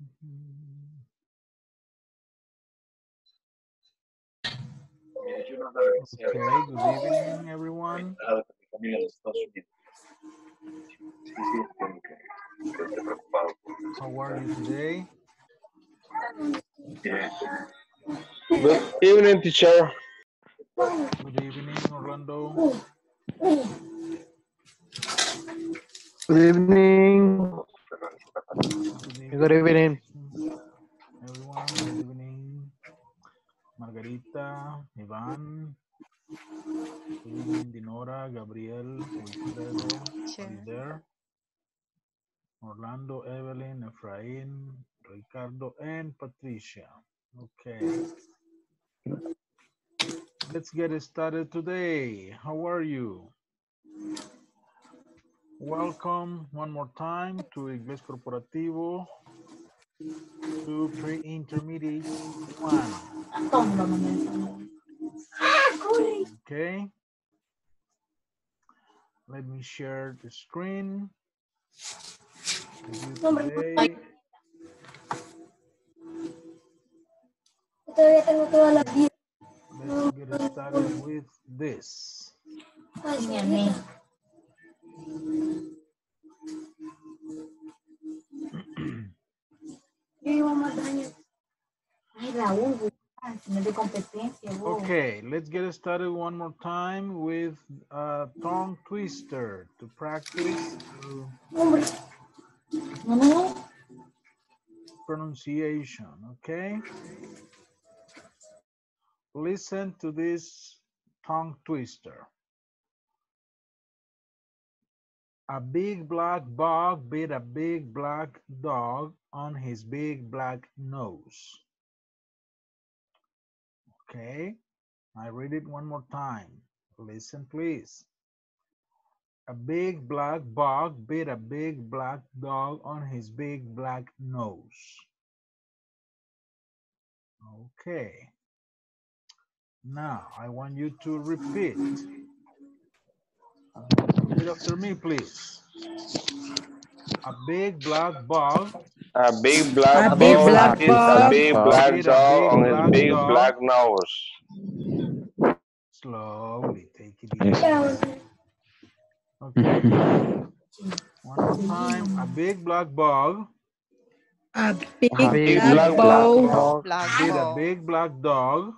Okay, good evening, everyone. How are you today? Good evening, teacher. Good evening, Orlando. Good evening. Good Good evening. Everyone, good evening. Margarita, Ivan, good Dinora, Gabriel, Wilfredo, there? Orlando, Evelyn, Efrain, Ricardo, and Patricia. Okay. Let's get started today. How are you? Welcome one more time to Inglés Corporativo to pre-intermediate one. Okay. Let me share the screen. Let's get started with this. Yo llevo más años. Ay, Raúl, no de competencia. Okay, let's get started one more time with a tongue twister to practice uh, Hombre. No, no, no. pronunciation, okay? Listen to this tongue twister. A big black dog bit a big black dog on his big black nose. Okay, I read it one more time. Listen, please. A big black dog bit a big black dog on his big black nose. Okay. Now, I want you to repeat. Repeat after me, please. A big black dog A big black A big dog black is a big black Is dog on his big dog. black nose. Slowly, take it Yes. easy. Okay. One more time. A big black dog A big A big black black ball dog. Black bit a big black dog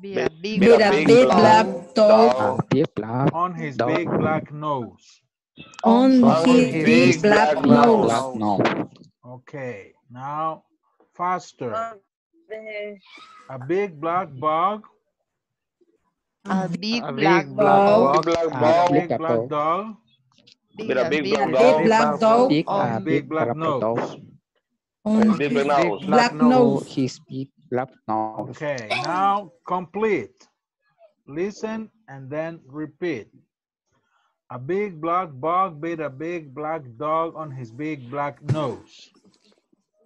Be a big with a big big black black dog A big black on his Dog. big black nose. on On his his big black black nose. black nose. Okay. Now, faster. Uh, a big black dog A big A black big ball. Big black A dog big black black dog. dog With a a big big black Big dog. black dog Big, on big big black black nose. on Big his black black nose. his big black nose. Okay, now complete. Listen and then repeat. A big black dog bit a big black dog on his big black nose.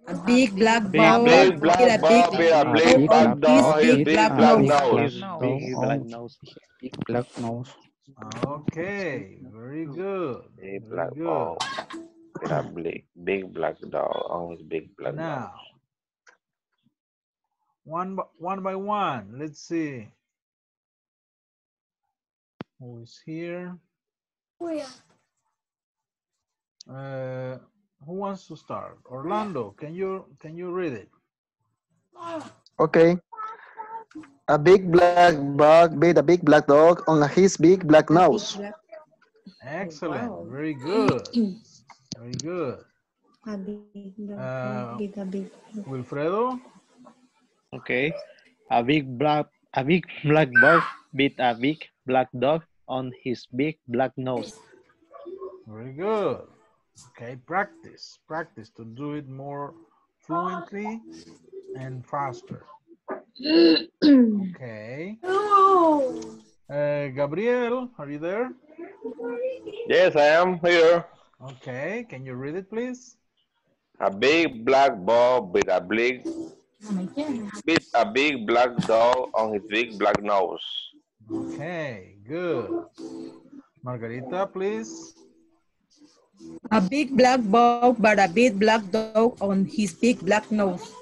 A big black Big ball Big black a dog big a A big big black dog on his big big black black nose. nose. nose. Big black nose. Big black nose. Okay, very good. Big black dog big, big black dog on his big black Now, nose. One by, one by one, let's see. Who is here? Uh, who wants to start? Orlando, can you can you read it? Okay. A big black dog bit a big black dog on his big black nose. Excellent. wow. Very good. Very good. A big black Uh, dog a big Wilfredo? Okay. A big black a big black dog beat a big black dog on his big black nose. Very good. Okay, practice. Practice to do it more fluently and faster. Okay. Uh, Gabriel, are you there? Yes, I am here. Okay, can you read it, please? A big black dog with a big, with a big black dog on his big black nose. Okay, good. Margarita, please. A big black dog, but a big black dog on his big black nose.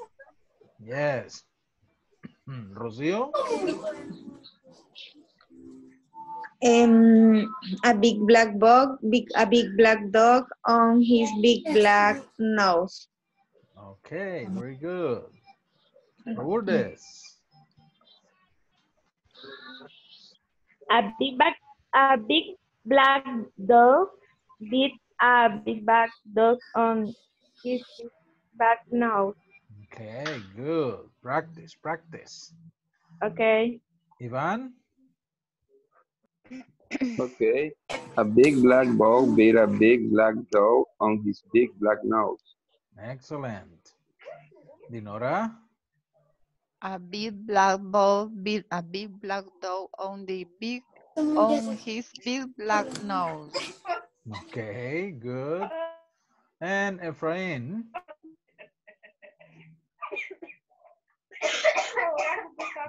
Yes. Hmm, Rocío. Um, a big black bug, big a big black dog on his big black nose. Okay, very good. Lourdes. A big black, a big black dog beat a big black dog on his back nose. Okay, good. Practice, practice. Okay. Ivan. Okay. A big black dog beat a big black dog on his big black nose. Excellent. Dinora. A big black ball beat a big black dog on the big on his big black nose. Okay, good. And Efrain.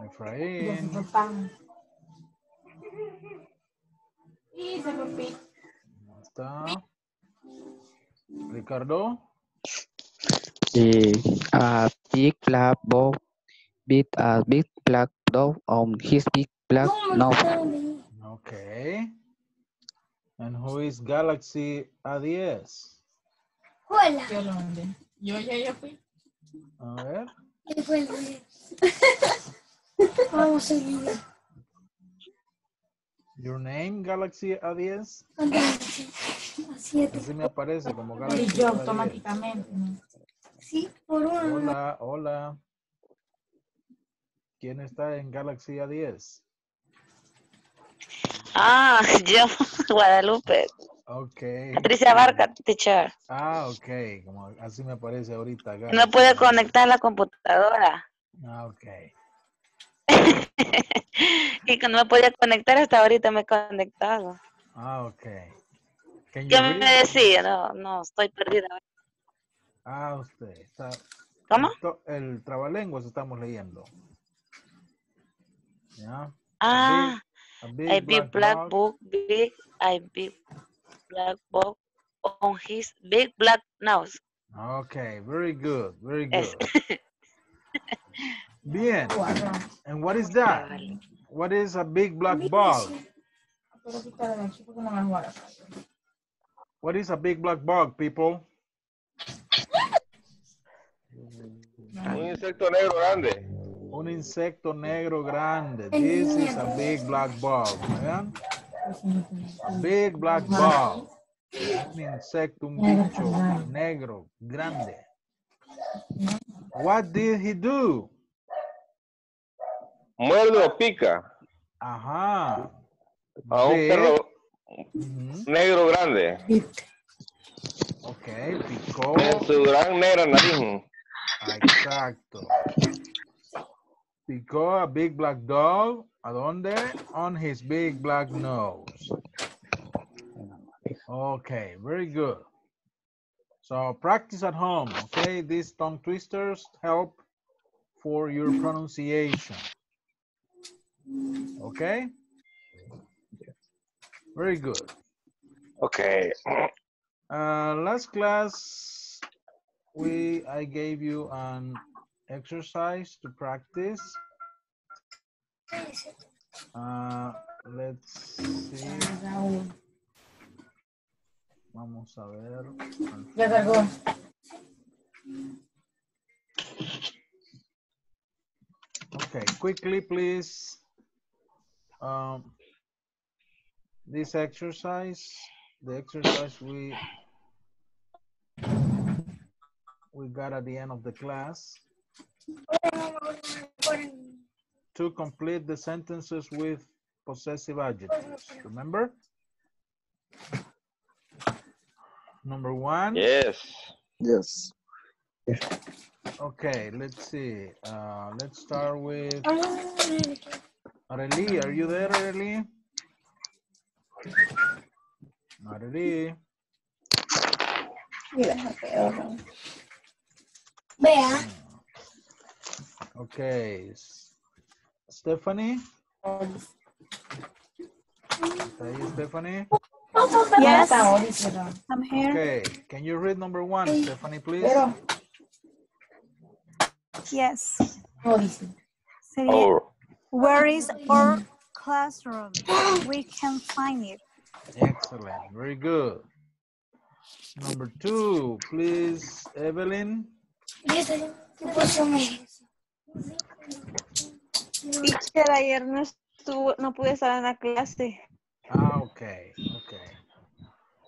Efrain. ¿Dónde Está. Ricardo. The a big black bug beat a big black dog on his big black nose. Okay. And who is Galaxy A10? Yo ya, ya fui. A ver. Vamos a seguir. Your name, Galaxy A10. Así es. Así me aparece como Y Galaxy yo A10. automáticamente. Sí, por una. Hola, hola. ¿Quién está en Galaxy A10? Ah, yo, Guadalupe. Ok. Patricia Barca, teacher. Ah, ok. Como así me aparece ahorita. No puede A10. conectar la computadora. Ah, ok. Y que no me podía conectar hasta ahorita me he conectado. Ah, ok. ¿Qué me read? decía? No, no, estoy perdida. Ah, usted. Está... ¿Cómo? El trabalenguas estamos leyendo. ¿Ya? Ah, A big, a big black dog. book, big, a big black book on his big black nose. Okay, very good, very Yes. good. Bien. And what is that? What is a big black bug? What is a big black bug, people? Un insecto negro grande. Un insecto negro grande. This is a big black. A big black bug. Un insecto, un bicho negro grande. What did he do? Muerde o pica Ajá. a un Big. perro Ujú. negro grande Ok, picó. en su gran negra nariz. Exacto. Picó a big black dog. ¿A dónde? On his big black nose. Okay, very good. So practice at home, okay? These tongue twisters help for your pronunciation. Okay? Very good. Okay. Uh, last class, we I gave you an exercise to practice. Uh, let's see. Vamos a ver. Ya cargó. Okay, quickly, please. Um, this exercise, the exercise we we got at the end of the class to complete the sentences with possessive adjectives. Remember? Number one. Yes. Yes. Okay, let's see. Uh, let's start with Arely. Are you there, Arely? Arely. Vea. Okay. Stephanie. ¿Está ahí, Stephanie? Yes, I'm here. Okay, can you read number one, Stephanie, please? Yes. no dice. Sería, Or where is our classroom? We can find it. Excellent, very good. Number two, please, Evelyn. ¿Qué pasó, me? Teacher, ayer no estuvo, no pude estar en la clase. Ah, okay, okay.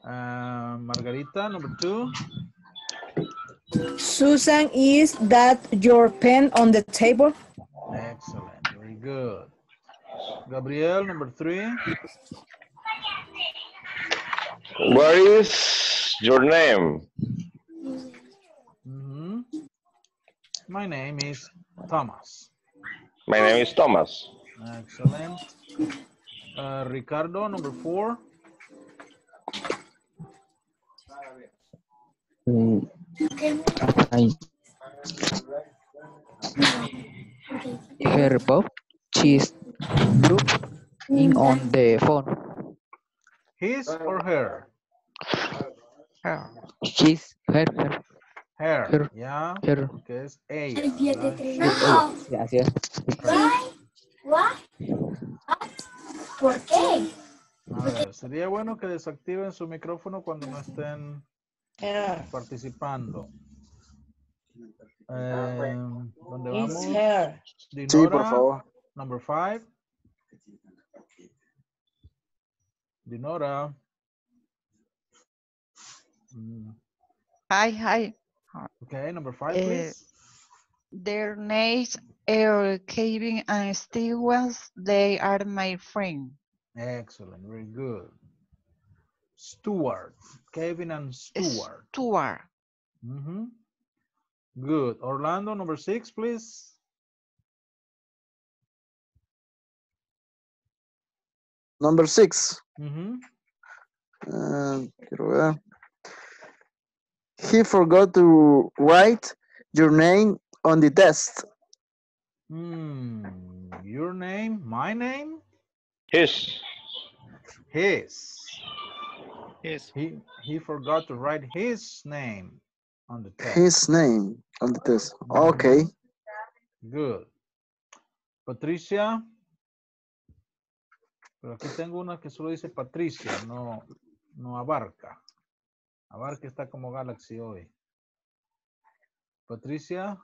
Uh, Margarita, number two. Susan, is that your pen on the table? Excellent, very good. Gabriel, number three. what is your name? Mhm. My name is Thomas. My name is Thomas. Excellent. Uh, Ricardo, number four. Mm, I hear Bob. She's looking on the phone. His or her? She's her, her, Her. Her. Yeah. her. Que es ella. Olvídate, ¿verdad? no. Gracias. Why? Why? ¿Por qué? A ver, sería bueno que desactiven su micrófono cuando no estén participando. Eh, ¿Dónde vamos? Sí, por Dinora, favor. number five. Dinora. Mm, Hi, hi. Okay, number five, Eh, please. Their names are Kevin and Stewart. They are my friend. Excellent, very good. Stuart, Kevin and Stuart. Stuart. Mhm. Good. Orlando, number six, please. Number six. Mhm. Uh, quiero ver. He forgot to write your name on the test. Hmm. Your name, my name, His. his. Yes. He he forgot to write his name on the test. His name on the test. Okay. Good. Patricia. Pero aquí tengo una que solo dice Patricia, no, no abarca. Abarca está como Galaxy hoy. Patricia.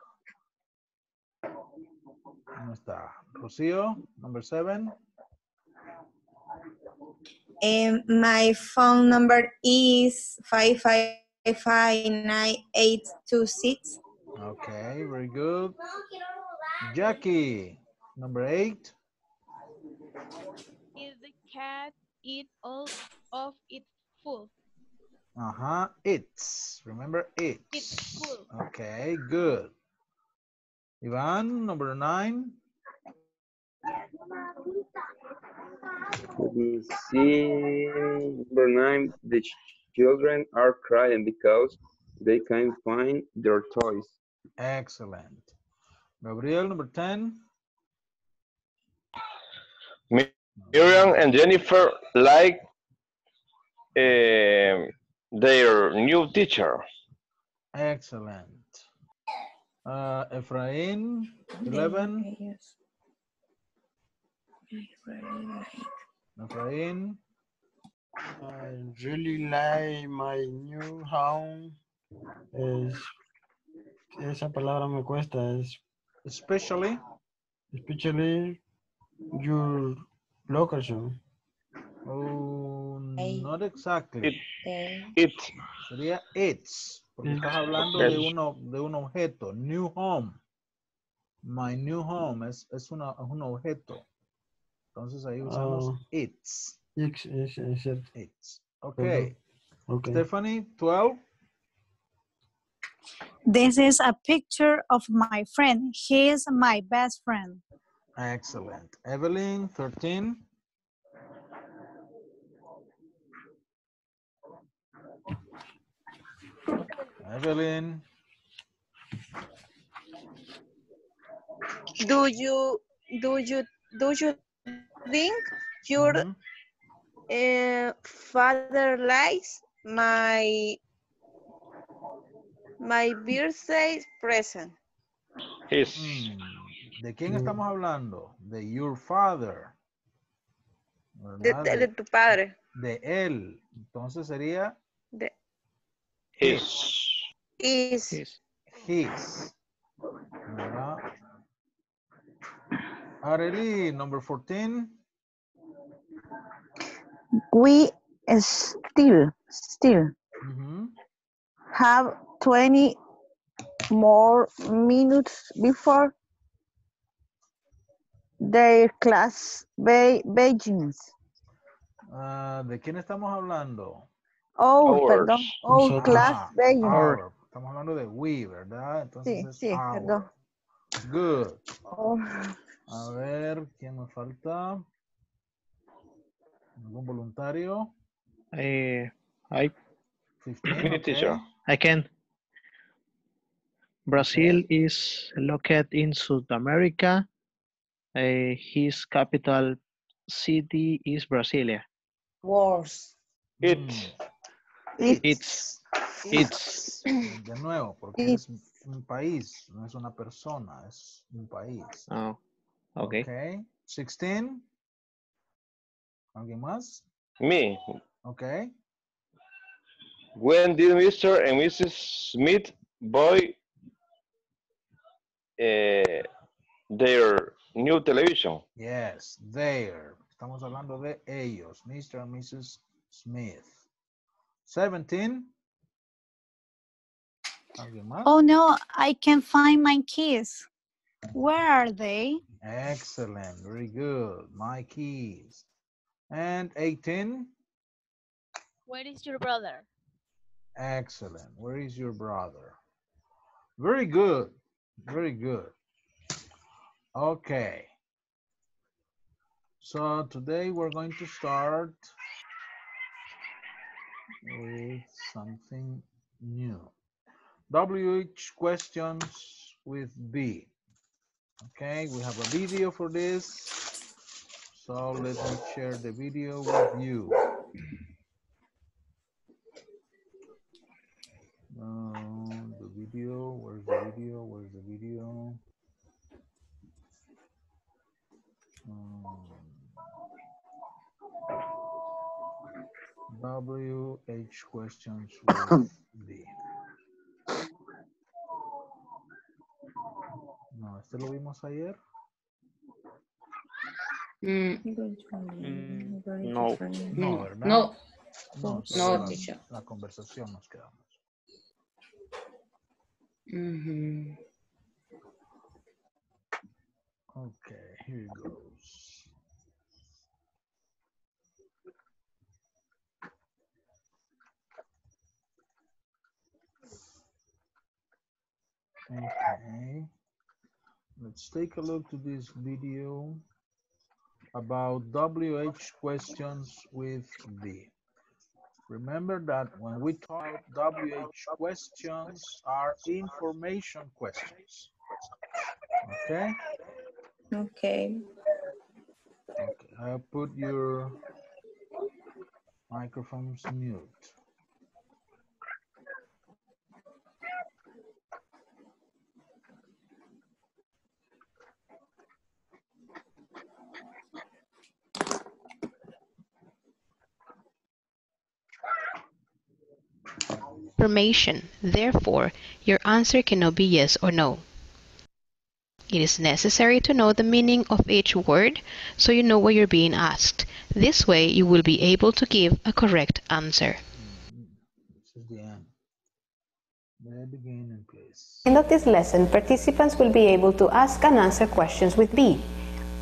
¿Dónde está? Rocío, number seven. Um, my phone number is five five five nine eight two six. Okay, very good. Jackie, number eight. Is the cat eat all of its food? Uh-huh, it's. Remember it's. It's full. Okay, good. Ivan, number nine. Let me see. Number nine, the children are crying because they can't find their toys. Excellent. Gabriel, number 10. Miriam and Jennifer like eh, their new teacher. Excellent. Uh, Efrain, 11. Efrain, I really like my new home. Es, esa palabra me cuesta. Es especially. Especially your location. Oh, not exactly. It, it. Sería it's, porque It's. estás hablando de, uno, de un objeto. New home. My new home es, es, una, es un objeto. Entonces ahí usamos Ah. it's. It's, es cierto. It's. Okay. Okay. Stephanie, 12. This is a picture of my friend. He is my best friend. Excellent. Evelyn, 13. Evelyn, Do you do you do you think your Mhm. eh, father likes my my birthday present. His. ¿De quién estamos hablando? De your father. De, de- de tu padre. de él. Entonces sería De His. Is. his. ¿verdad? Arely, number 14. We still, still Mhm. have 20 more minutes before their class be- begins. Ah, ¿De quién estamos hablando? Oh, Hours. perdón. Oh, Nosotros. class Ah, begins. hour. Estamos hablando de we, ¿verdad? Entonces Sí, es sí, hour. perdón. Good. Oh. A ver, ¿quién me falta? ¿Algún voluntario? Eh, I, 15, Me, okay. teacher. I can. Brazil is located in South America. Uh, his capital city is Brasilia. Wars. It. It's. It's. De nuevo, porque es un país, no es una persona, es un país. Oh, okay. Okay. 16. ¿Alguien más? Me. Okay. When did Mr. and Mrs. Smith buy eh, their new television? Yes, there. Estamos hablando de ellos, Mr. and Mrs. Smith. 17. ¿Alguien más? Oh no, I can't find my keys. Where are they? Excellent, very good. My keys. And 18. Where is your brother? Excellent. Where is your brother? Very good. Very good. Okay. So today we're going to start with something new. WH questions with B. Okay, we have a video for this. So let me share the video with you. Uh, the video, where's the video? Where's the video? Um, WH questions with B. este lo vimos ayer. No. No, Mm, ¿verdad? No. No, No, solo la- teacher. La conversación nos quedamos. Mhm. Okay, here it goes. Okay. Let's take a look to this video about WH questions with B. Remember that when we talk WH questions are information questions. Okay? Okay. Okay, I'll put your microphones mute. Information. Therefore, your answer cannot be yes or no. It is necessary to know the meaning of each word so you know what you're being asked. This way, you will be able to give a correct answer. This is the end. The beginning, please. end of this lesson, participants will be able to ask and answer questions with B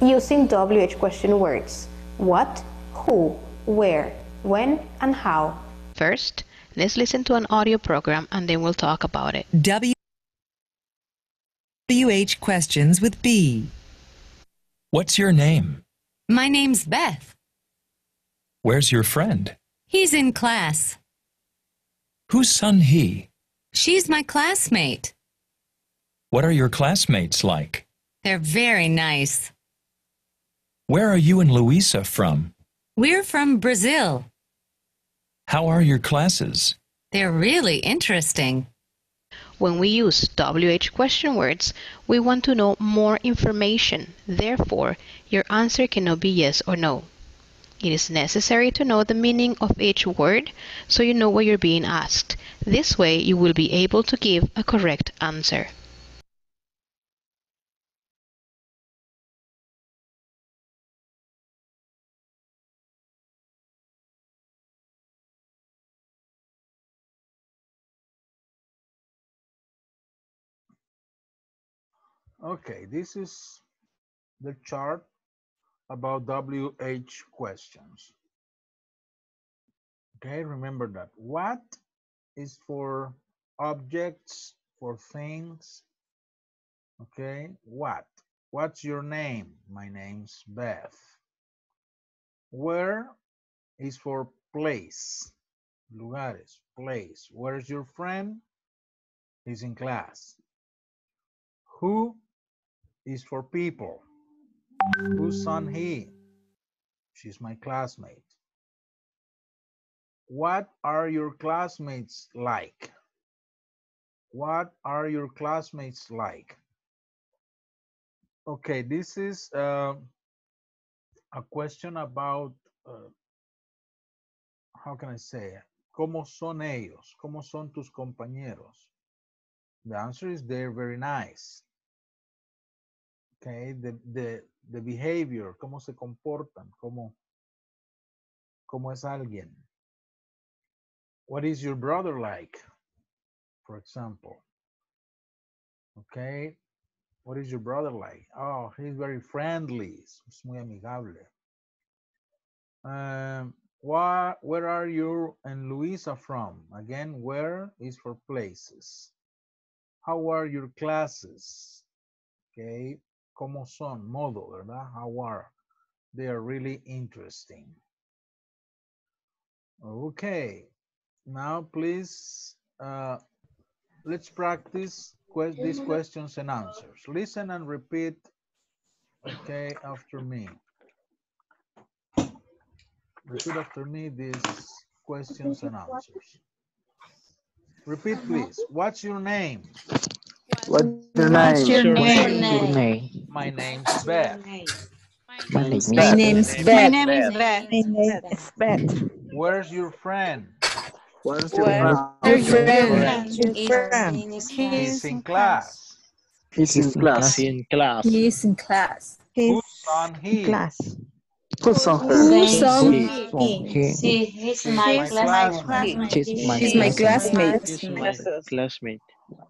using WH question words. What, who, where, when, and how. First, let's listen to an audio program and then we'll talk about it. WH questions with B. What's your name? My name's Beth. Where's your friend? He's in class. Whose son he? She's my classmate. What are your classmates like? They're very nice. Where are you and Louisa from? We're from Brazil. How are your classes? They're really interesting. When we use WH question words, we want to know more information. Therefore, your answer cannot be yes or no. It is necessary to know the meaning of each word so you know what you're being asked. This way, you will be able to give a correct answer. Okay, this is the chart about WH questions. Okay, remember that. What is for objects, for things. Okay, what? What's your name? My name's Beth. Where is for place, lugares, place. Where's your friend? He's in class. Who is for people. Whose son he? She's my classmate. What are your classmates like? What are your classmates like? Okay, this is uh, a question about, uh, how can I say, ¿Cómo son ellos? ¿Cómo son tus compañeros? The answer is they're very nice. Okay, the, the, the behavior, cómo se comportan, cómo, cómo es alguien. What is your brother like, for example? Okay, what is your brother like? Oh, he's very friendly, es muy amigable. Um, where, where are you and Luisa from? Again, where is for places. How are your classes? Okay, ¿cómo son? Modo, ¿verdad? How are? They are really interesting. Okay, now please, uh, let's practice que these questions and answers. Listen and repeat, okay, after me. Repeat after me these questions and answers. Repeat, please. What's your name? What's your What's name? your What's your name? name? Your name. My name's Beth. My name is My Beth. name's My Beth. name is Beth. My name is Beth. Where's your friend? Where's your Where friend? Your friend. your Your friend? friend. He's in class. He's in class. He's in class. He is in class. He's Whose son in class. Who's on her? Who's son? He, from he. He's She's my my classmate. classmate. She's my classmate. classmate. He's my classmate.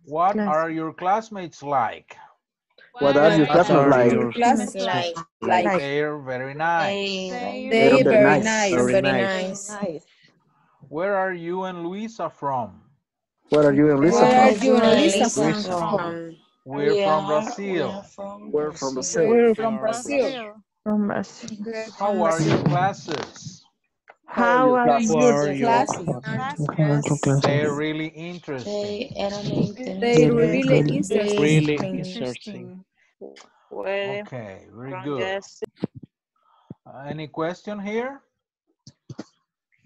What Class. are your classmates like? What are your What classmates like? your Class Like, like They're very nice. they, they They're very nice. nice. Very very nice. nice. Where are you and Luisa from? Where are you and Lisa Where are from? you and Where Lisa Lisa from? from? We're We from Brazil. we are from We're from Brazil. Brazil. We're from Brazil. From Brazil. How are your classes? How are What are you? your Classes. Class. They're really interesting. They are interesting. They Very, really interesting. really interesting. Okay, very good. Uh, any question here?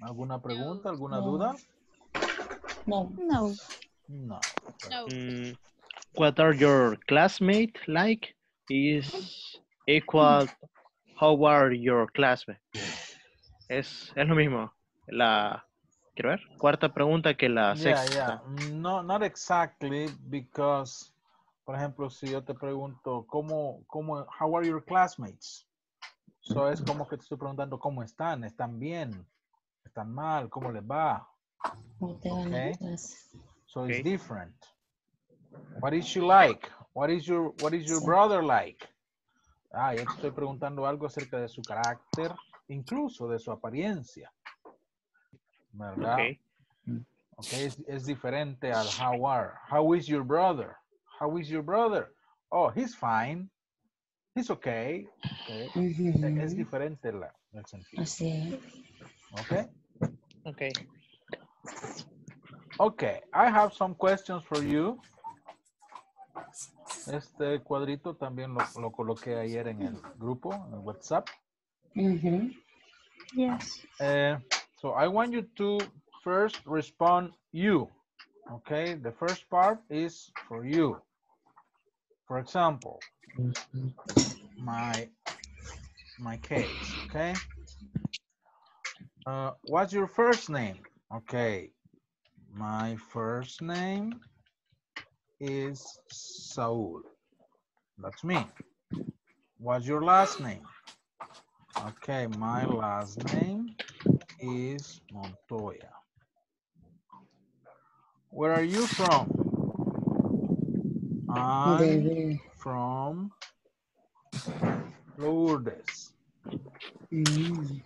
¿Alguna pregunta? ¿Alguna duda? No. No. No. No. Mm, what are your classmates like? Is equal. How are your classmates? Es, es lo mismo. La, quiero ver, cuarta pregunta que la Yeah, sexta. yeah. No, not exactly because, por ejemplo, si yo te pregunto, ¿cómo, cómo, how are your classmates? So es como que te estoy preguntando cómo están, están bien, están mal, cómo les va. Okay. So Okay. it's different. What is she like? What is your What is your brother like? Ah, yo te estoy preguntando algo acerca de su carácter, incluso de su apariencia. ¿Verdad? Okay. Okay, es, es diferente al how are. How is your brother? How is your brother? Oh, he's fine. He's okay. okay. E- Es diferente la, el sentido. Así. Okay. Okay. Okay, I have some questions for you. Este cuadrito también lo, lo coloqué ayer en el grupo, en el WhatsApp. Ujú. Yes. Uh, so I want you to first respond you. Okay, the first part is for you. For example, my my case, okay? Uh, what's your first name? Okay, my first name is Saul. That's me. What's your last name? Okay, my last name is Montoya. Where are you from? I'm from Lourdes. Mm-hmm.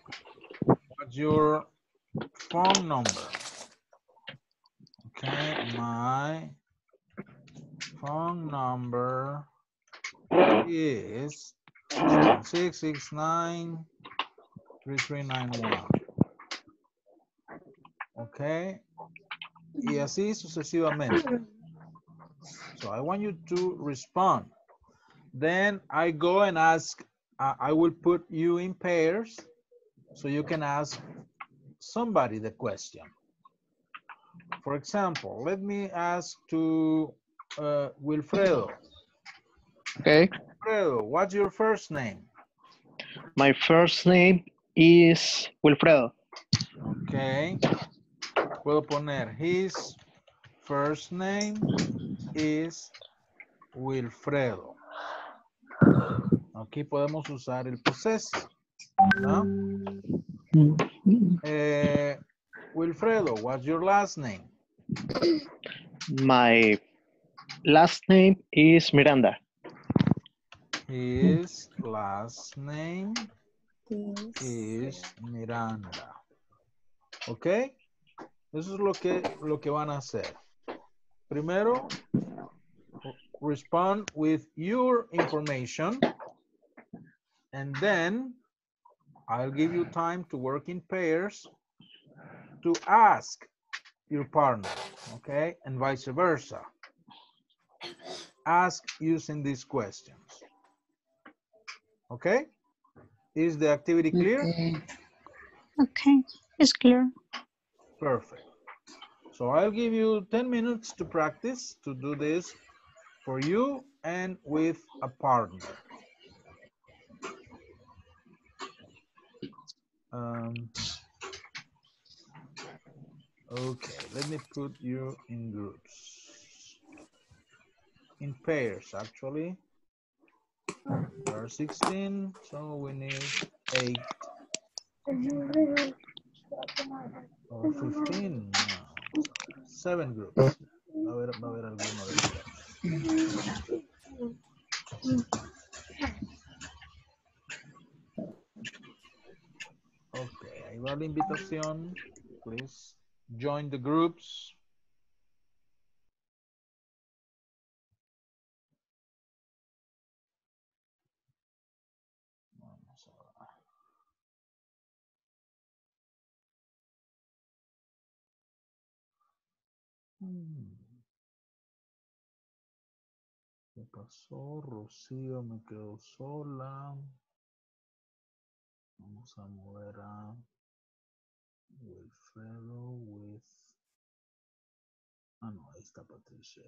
What's your phone number? Okay, my phone number is 669 3391. Ok. Y así sucesivamente. So I want you to respond. Then I go and ask, uh, I will put you in pairs so you can ask somebody the question. For example, let me ask to uh, Wilfredo. Okay. Wilfredo, what's your first name? My first name is Wilfredo. Okay. Puedo poner his first name is Wilfredo. Aquí podemos usar el possessive. ¿no? Eh, Wilfredo, what's your last name? My last name is Miranda. His last name is Miranda. ¿Ok? Eso es lo que, lo que van a hacer. Primero, respond with your information. And then, I'll give you time to work in pairs to ask your partner. Okay? And vice versa. Ask using these questions. Okay? Is the activity clear? Okay, it's clear. Perfect. So I'll give you 10 minutes to practice to do this for you and with a partner. Um, okay, let me put you in groups. In pairs, actually. There are 16, so we need 8 or 15. no, Seven groups. Alguno de ellos. Ok, ahí va la invitación. Please join the groups. ¿Qué pasó? Rocío me quedó sola. Vamos a mover a Wilfredo with... Ah, no, ahí está Patricia.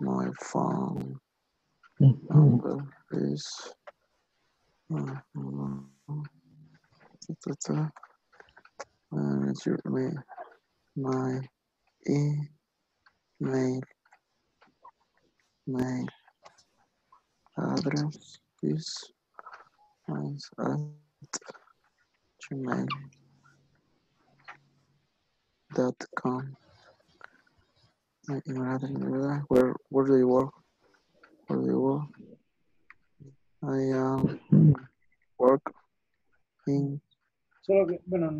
My phone number is uh. Uh, it's your- my, my email mail address is is at gmail address, uh, where where do you work? Where do you work? I um work in Solo que, bueno,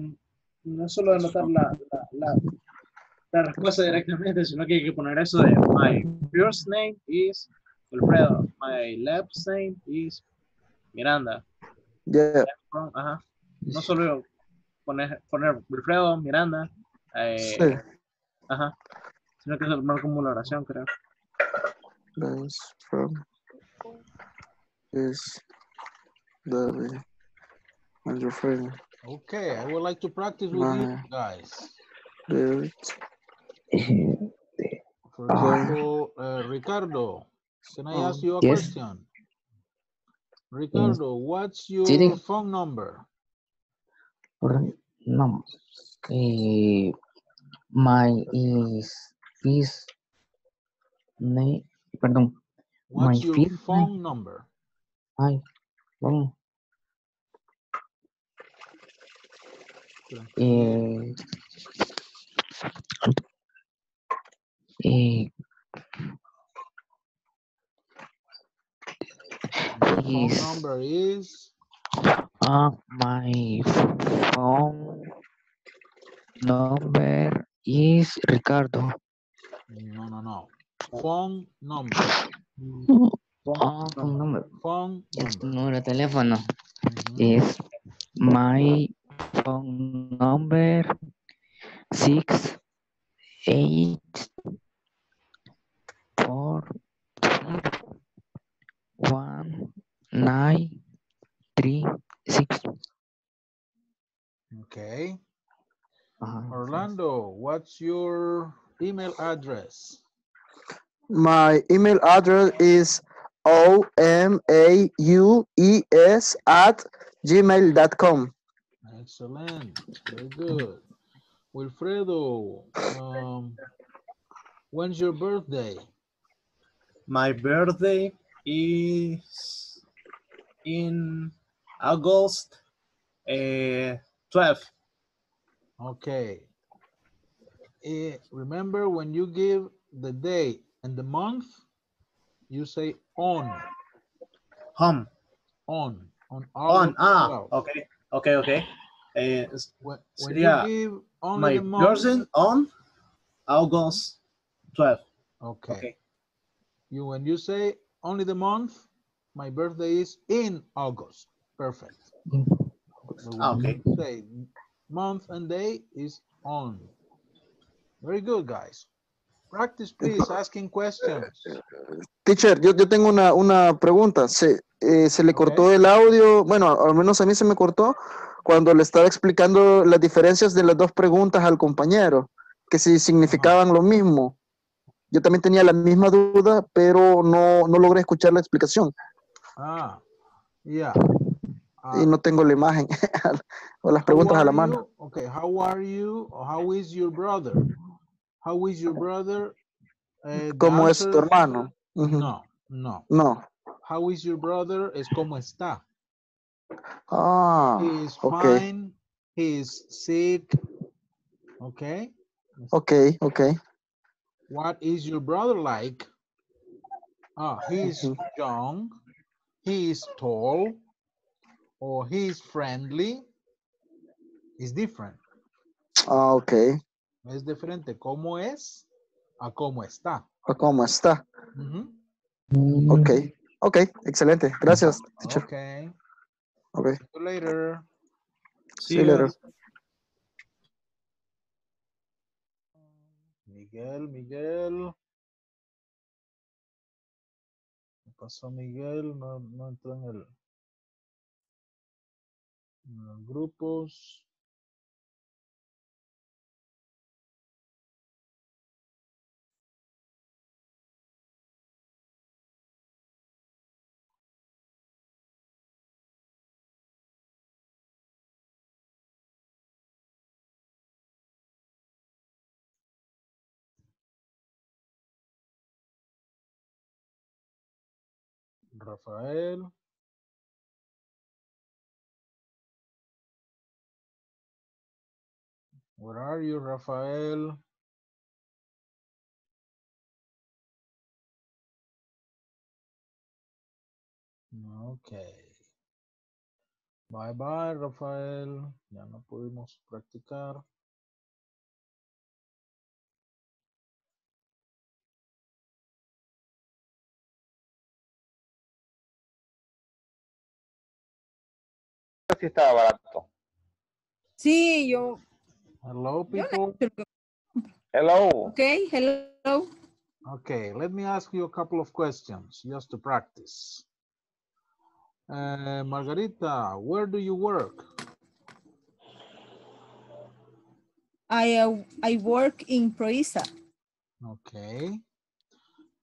no solo anotar la, la, la, la respuesta directamente, sino que hay que poner eso de my first name is Wilfredo, my last name is Miranda. yeah Ajá. No solo poner, poner Wilfredo, Miranda, eh, sí, ajá, sino que es armar como una oración, creo. that's from is the and your friend Okay, I would like to practice with you guys. the For example, uh, Ricardo, can I ask you a Yes. question? Ricardo, what's your diga. phone number? No. My is is name. Perdón. My What's your fifth phone number? Ay, vamos. Eh, eh, Your phone number is uh, my phone number is Ricardo. No, no, no. Oh. Phone number. Phone number. Phone Es number. número de teléfono. Mm-hmm. Es my phone number six eight four one nine three six. Okay. Ajá. Orlando, what's your email address? My email address is o m a u e s at gmail.com. Excellent. Very good. Wilfredo, um, when's your birthday? My birthday is in August uh, 12. Okay. Eh, remember when you give the day and the month, you say on, Home. on, on On. Ah, 12. okay. Okay, okay. Eh, s- When, when sería you give only my the month, birthday on August 12. okay. Okay. You when you say only the month, my birthday is in August. Perfect. But when Ah, okay. say month and day is on. Very good, guys. Practice, please, asking questions. Teacher, yo, yo tengo una, una pregunta. Se, eh, se le cortó el audio, bueno, al menos a mí se me cortó cuando le estaba explicando las diferencias de las dos preguntas al compañero, que si significaban lo mismo. Yo también tenía la misma duda, pero no, no logré escuchar la explicación Ah, yeah. y no tengo la imagen o las preguntas a la mano. you? Okay, how are you? Or how is your brother? How is your brother? Eh, the ¿Cómo es tu answer- hermano? Ujú. No, no. No. How is your brother? Es como está. Ah, He is ok, fine. He is sick. Okay. ok, ok. What is your brother like? Ah, he is Ujú. young. He is tall. Or he is friendly. It's different. Ah, ok. Es diferente cómo es a cómo está. ¿Cómo está? Ujú. Ok, ok, excelente. Gracias, teacher. Okay. Ok. See you later. See you later. Miguel, Miguel. ¿Qué pasó, Miguel? No, no entró en el en los grupos. Rafael. Where are you, Rafael? Okay. Bye bye, Rafael. Ya no pudimos practicar. Sí estaba barato. Sí, yo. Hello, people. Hello. Okay, hello. Okay, let me ask you a couple of questions just to practice. Uh, Margarita, where do you work? I uh, I work in Proisa. Okay.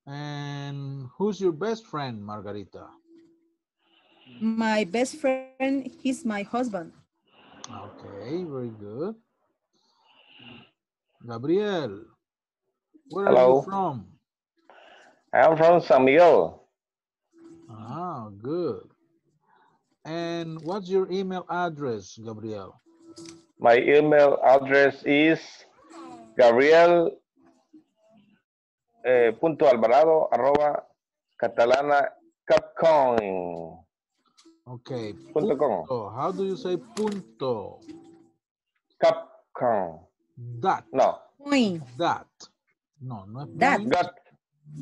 And who's your best friend, Margarita? My best friend, he's my husband. Okay, very good. Gabriel, where are Hello. you from? I'm from San Miguel. Ah, good. And what's your email address, Gabriel? My email address is gabriel eh, punto alvarado arroba catalana capcoin Okay. punto com. How do you say punto? capcom That. no Point. That. No, no es That. point.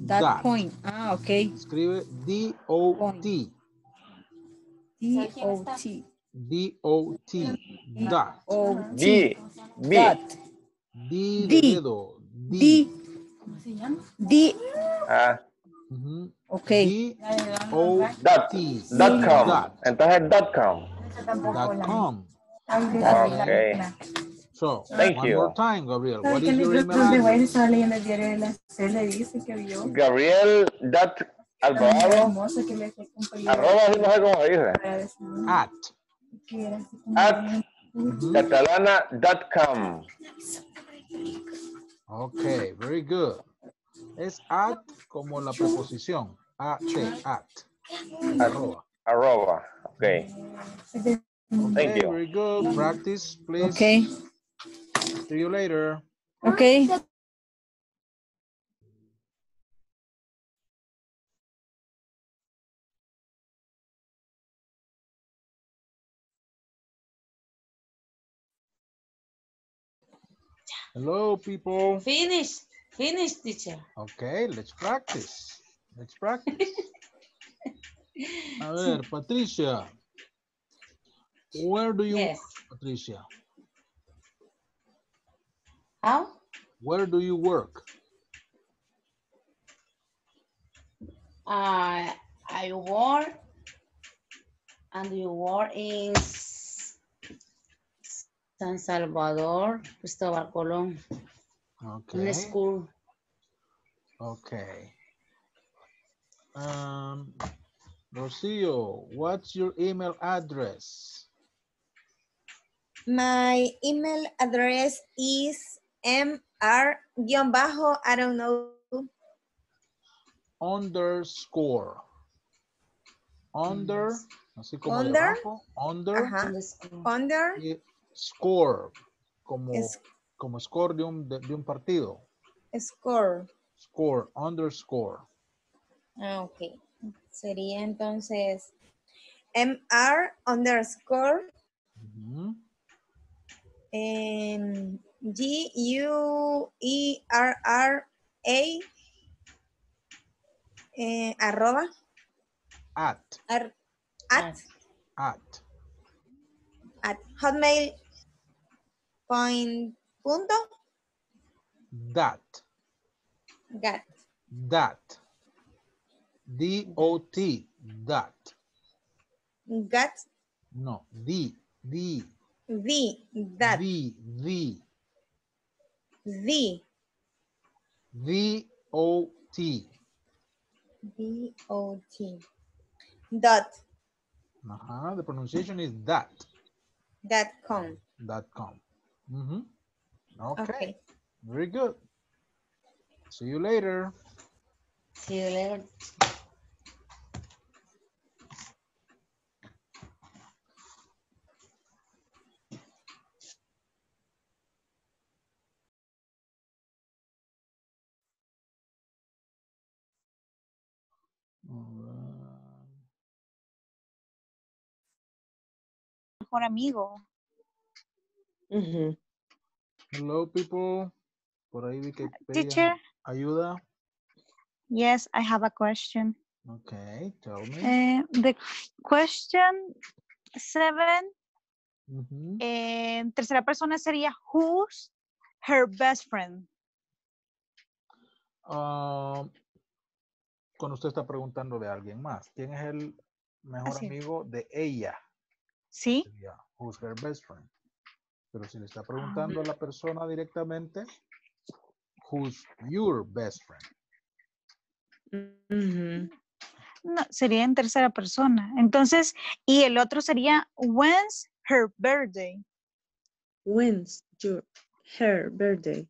That, That. point. Ah, okay. Escribe D-O-T. D-O-T. D-O-T. That. O-T. D B Dot. D de D. dedo. D. D. ah, Ujú. Okay. D-O-T. dot dot com Dot. entonces dot com Dot com. okay So, Thank one you. more time, Gabriel. What is your email address? estaba leyendo el diario de la CEL, dice que vio gabriel dot alvarado hermosa que le hacía compañía arroba así no sé cómo se dice At. que era así como at mm-hmm. catalana dot com Okay, very good. Es at como la preposición. At, at. Arroba. arroba okay Okay, thank you very good. Practice, please. Okay. See you later. Okay. Hello, people. Finish. Finish, teacher. Okay, let's practice. Let's practice. A ver, Patricia. Where do you Yes. work, Patricia? How? Where do you work? Uh, I work and you work in San Salvador, Cristobal Colón, in Okay. school. Okay. Um, Rocio, what's your email address? My email address is mr guión bajo, I don't know, Underscore. Under, así como Under. abajo, under, ajá, under, y score, como, Es- como score de un, de, de un partido. score. Score, underscore. Ah, ok. Sería entonces mr underscore Ujú. em, G U E R R A eh, arroba At, ar- at at. at hotmail point punto. That, gat that. D-O-T, that. gat No, D, D, v. That. V, V, v. V-O-T. v o t. Dot. Uh-huh, the pronunciation is that, dot com. dot com. Mhm. Okay. okay. Very good. See you later. See you later. Mejor amigo. Uh huh. Hello, people. Por ahí vi que Teacher. pedían ayuda. Yes, I have a question. Okay, tell me. Eh, the question seven, Ujú. en tercera persona sería who's her best friend. Ah, cuando usted está preguntando de alguien más, ¿quién es el mejor Así amigo de ella? ¿Sí? Sería, who's her best friend? Pero si le está preguntando a la persona directamente, who's your best friend? No, sería en tercera persona. Entonces, y el otro sería when's her birthday. When's your her birthday?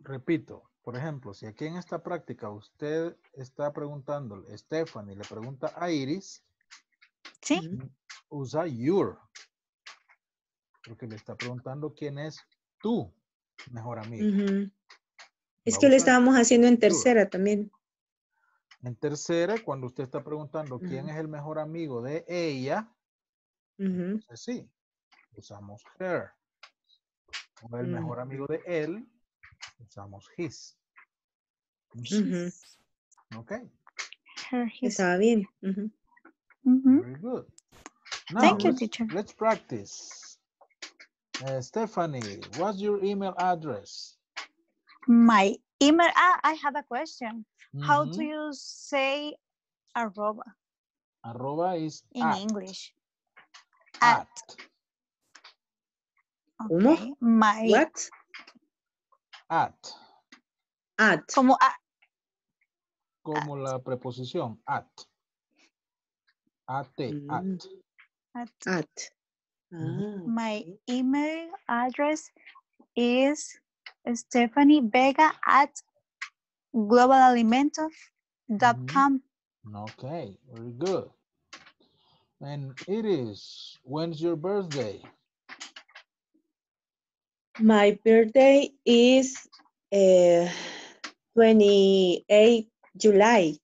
Repito, por ejemplo, si aquí en esta práctica usted está preguntándole, Stephanie le pregunta a Iris, ¿Sí? usa your. Porque le está preguntando quién es tu mejor amigo. Es que lo estábamos haciendo en tercera también. En tercera, cuando usted está preguntando quién Ujú. es el mejor amigo de ella, entonces sí, usamos her. O el Mm. mejor amigo de él, usamos his. Ujú. Ok, Her, his. Estaba bien. Very good. Thank you, let's, teacher. let's practice. Uh, Stephanie, what's your email address? My email, ah, I have a question. How do Mhm. you say arroba Arroba is in at. English? At. ¿Cómo? Okay. My, What? At. At. como, ah, Como la preposición at. At. Mm. At. at. At. Ujú. Ah, My ok. email address is Stephanie Vega at globalalimentos.com. Okay, very good. And it is, when's your birthday? My birthday is uh, 28 July.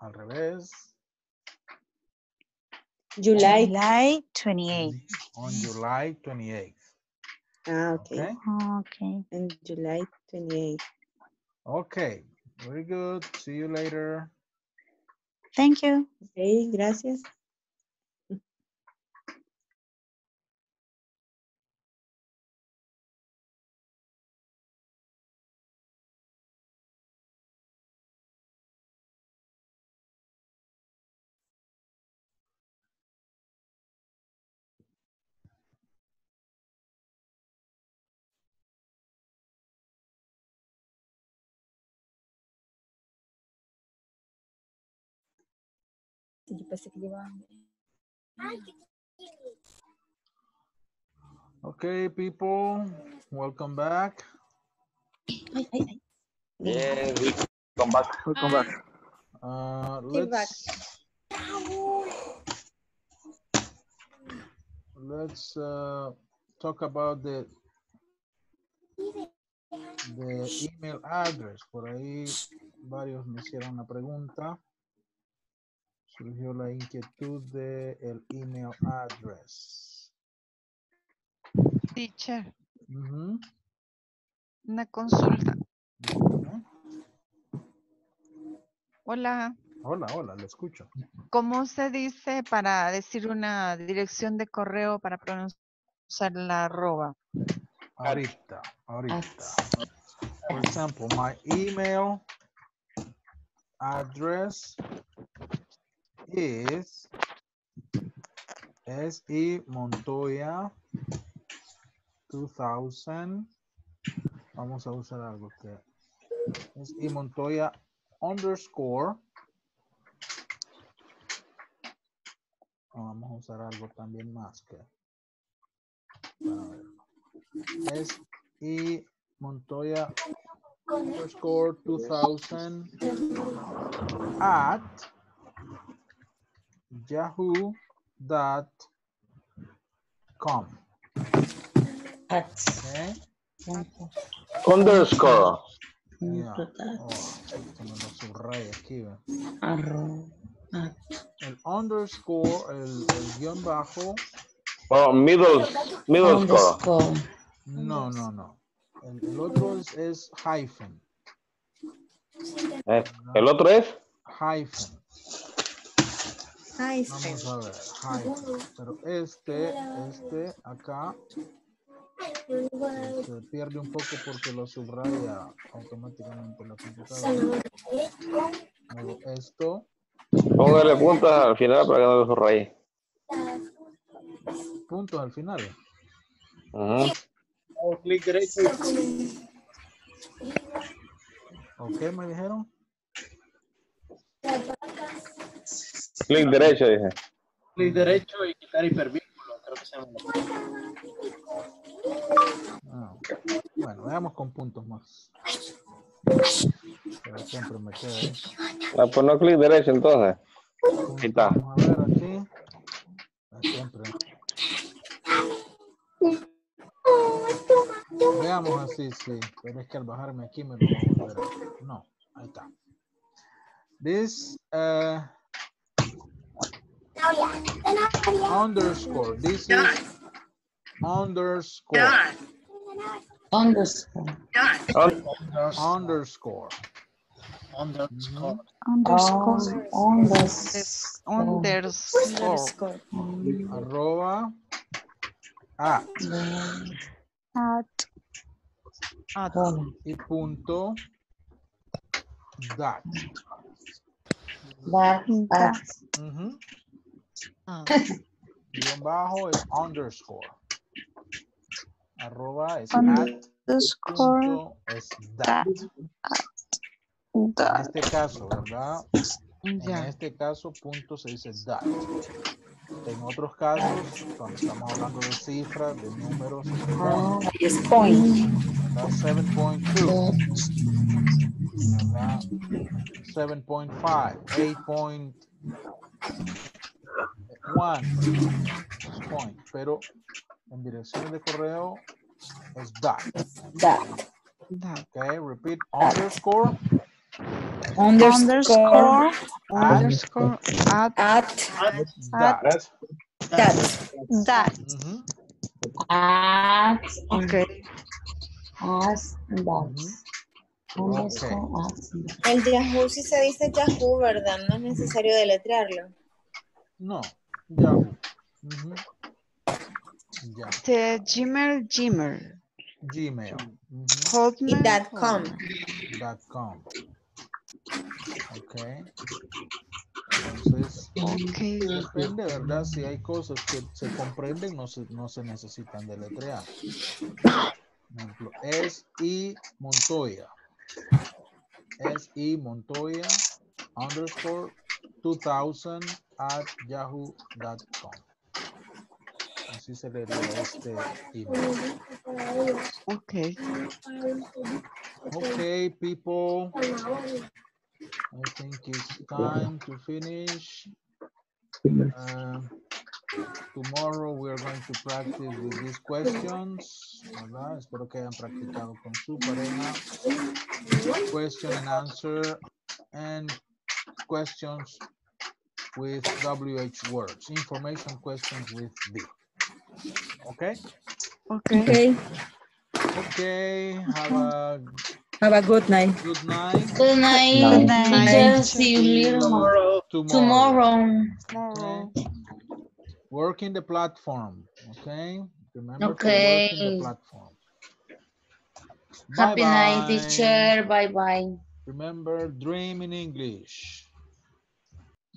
Al revés, July. July 28. on July 28th. Ah, okay. Okay, Okay. And July 28th. okay, very good. See you later. Thank you. Okay, gracias. Pensé que llevaba. Okay, people, welcome back. Ay, ay, ay. Yes, we come back. Welcome back. Uh, let's let's uh, talk about the the email address. Por ahí varios me hicieron la pregunta. Surgió la inquietud de el email address. Teacher, una consulta. Hola, Hola, hola, le escucho. ¿cómo se dice para decir una dirección de correo para pronunciar la arroba? Ahorita, ahorita. For example, my email address is SE Montoya 2000. Vamos a usar algo que SE Montoya underscore. Vamos a usar algo también más que verlo. SE Montoya underscore 2000 at yahoo.com. Okay. Underscore. Yeah. Oh, esto me lo subraya aquí. ve. El underscore, el, el guion bajo. Oh, middle, middle score. Underscore. No, no, no. El, el otro es, es hyphen. Eh, El otro es Hyphen. Ay, Vamos a ver. Pero este, este, acá, se pierde un poco porque lo subraya automáticamente la computadora. Luego esto, Póngale puntos al final para que no lo subraye. puntos al final. Hago clic derecho ¿Ok? ¿Me dijeron? Clic derecho, dice. clic derecho y quitar hipervínculo. Creo que se llama. Ah, Bueno, veamos con puntos más. Pero siempre me queda ahí. Ah, pues no clic derecho entonces. Ahí está. Vamos a ver aquí. Siempre. Veamos así, sí. Pero es que al bajarme aquí me lo voy a volver No, ahí está. This uh, underscore. This is underscore. Underscore. Underscore. Underscore. Underscore. Es underscore. Arroba. At. At. At. Y punto. That. That, that. Ujú. Ah. Guión bajo es underscore. Arroba es Underscore. at. Punto es that. En That. este caso, ¿verdad? En Ya. este caso, punto se dice that. En otros casos, cuando estamos hablando de cifras, de números, es point. Es point. ¿verdad? 7.2. ¿verdad? 7.5, 8.1 es point, pero en direcciones de correo es that. That. That. Okay, repeat underscore Underscore. Underscore. At. At. that. That. That. Ujú, At. Okay. As. That. Underscore. As. El Yahoo sí se dice Yahoo, ¿verdad? No es necesario deletrearlo. No, Yahoo. Ujú. Ya, The Gmail, Gmail. Gmail. dot com. dot com. Ok. Entonces, Okay. depende, ¿verdad? Si hay cosas que se comprenden, no se, no se necesitan deletrear. Por ejemplo, es y Montoya. Es y Montoya underscore 2000 at yahoo.com. Así se le este email. Okay. Okay, people. I think it's time to finish. Uh, tomorrow we are going to practice with these questions. ¿verdad? Espero que hayan practicado con su pareja. Question and answer and questions with WH words. Information questions with Be. Okay? Okay. Okay. Okay. Have a Have a good night. good night. Good night. Good night. Teacher, see you later. Tomorrow. Tomorrow. Tomorrow. Okay. Working the platform. Okay. Remember to work in the platform. Happy night, Bye-bye. teacher. Bye bye. Remember, dream in English.